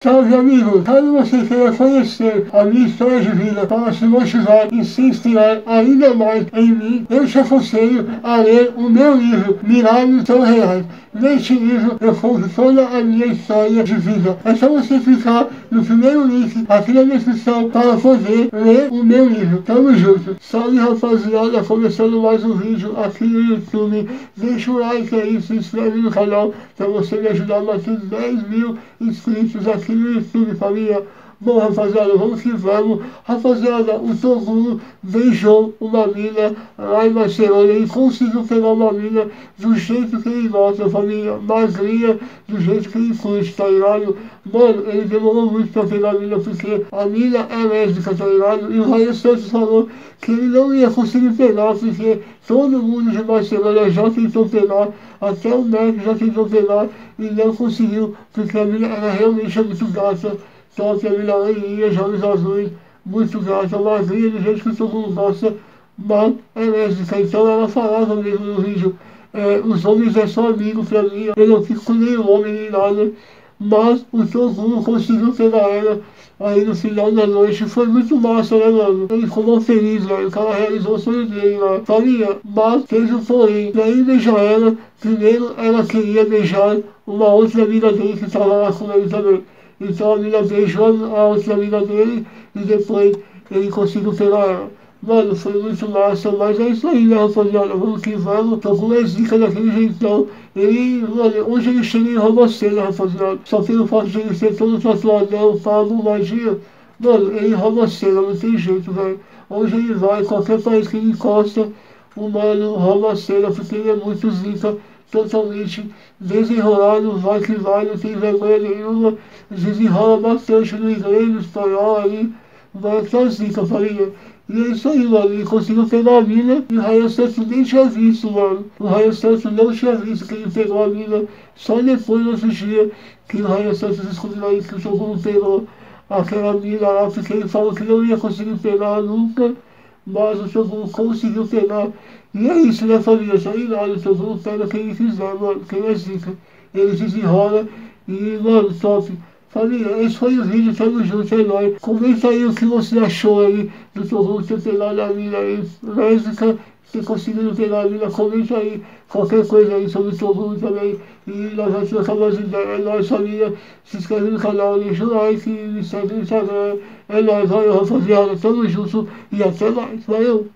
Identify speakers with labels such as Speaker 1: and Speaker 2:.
Speaker 1: Salve amigos, caso você queira conhecer a minha história de vida para se motivar e se inspirar ainda mais em mim, eu te aconselho a ler o meu livro Milagres São Reais. Neste livro eu conto toda a minha história de vida. É só você clicar no primeiro link aqui na descrição para poder ler o meu livro. Tamo junto. Salve rapaziada, começando mais um vídeo aqui no YouTube. Deixa o like aí, se inscreve no canal para você me ajudar a bater 10 mil inscritos aqui no YouTube, família. Bom, rapaziada, vamos que vamos. Rapaziada, o Toguro beijou uma mina lá em Barcelona e conseguiu pegar uma mina do jeito que ele gosta, família. Magrinha, do jeito que ele curte, tá ligado? Mano, ele demorou muito pra pegar a mina porque a mina é lésbica, tá ligado? E o Raio Santos falou que ele não ia conseguir pegar porque todo mundo de Barcelona já tentou pegar, até o Mac já tentou pegar e não conseguiu porque a mina era realmente muito gata. Que a mina de olhos azuis, muito gata, magrinha, do jeito que todo mundo gosta, mas é lésbica. Então ela falava mesmo no vídeo, é, os homens é só amigo pra mim, eu não fico com nenhum homem nem nada. Mas o Toguro conseguiu pegar ela aí no final da noite. Foi muito massa, né, mano? Ele ficou mal feliz, velho. O cara realizou o sonho dele lá. Família, mas fez um porém. Pra ele beijar ela, primeiro ela queria beijar uma outra amiga dele que tava lá com ele também. Então a menina beijou a outra amiga dele e depois ele conseguiu pegar ela. Mano, foi muito massa, mas é isso aí, né, rapaziada? Vamos que vamos. Tô com uma zica daquele jeitão. Ele, mano, hoje ele chega em rouba cena, rapaziada. Só pelo fato de ele ser todo tatuadão, pá, bombadinha. Mano, ele rouba cena, não tem jeito, velho. Hoje ele vai, qualquer país que ele encosta, o mano rouba cena, porque ele é muito zica totalmente desenrolado, vai que vai, não tem vergonha nenhuma, desenrola bastante no inglês, no espanhol aí, vai que é zica, família. E é isso aí, mano. Ele conseguiu pegar a mina e o Raio Santos nem tinha visto, mano. O Raio Santos não tinha visto que ele pegou a mina só depois do outro dia que o Raio Santos descobriu aí que o Socorro pegou aquela mina lá, porque ele falou que não ia conseguir pegar nunca, mas o Socorro conseguiu pegar. E é isso, né, família? Só nada, o Socorro pega quem ele quiser, mano, quem é zica. Ele desenrola e, mano, top. Família, esse foi o vídeo, tamo junto, é nóis. Comenta aí o que você achou aí do Torrão ter pegado a mina aí, lésbica, se conseguiu pegar a mina, comenta aí qualquer coisa aí sobre o Torrão também. E nós vamos trocar mais ideias, é nóis, família. Se inscreve no canal, deixa o like, me segue no Instagram. É nóis, valeu, rapaziada, tamo junto e até mais, valeu.